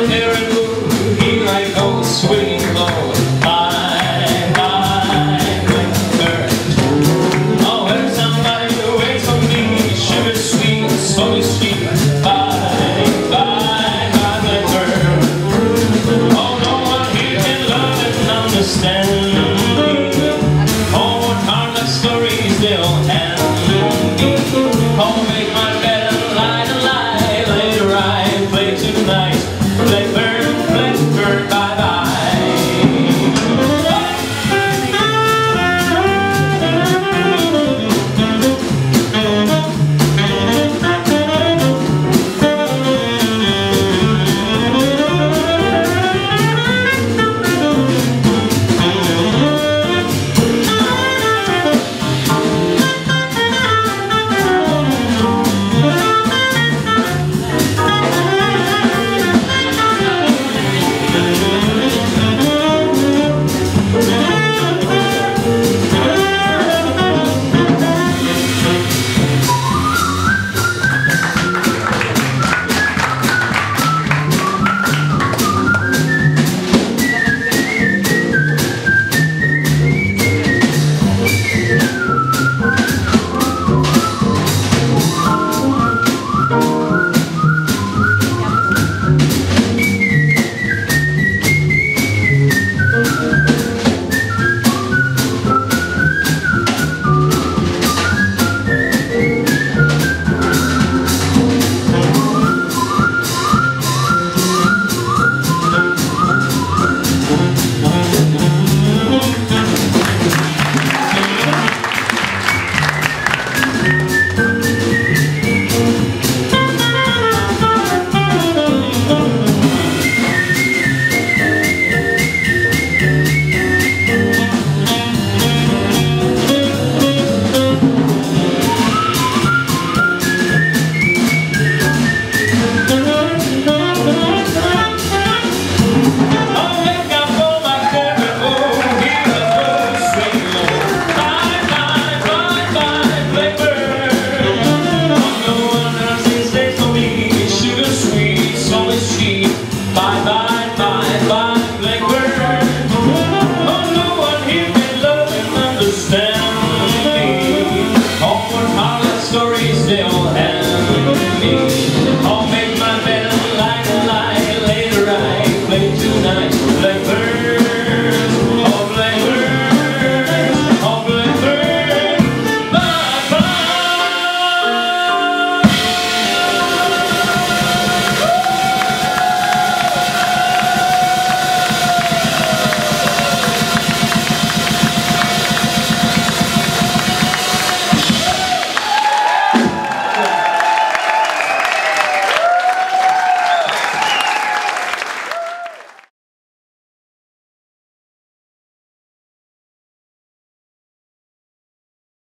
down here and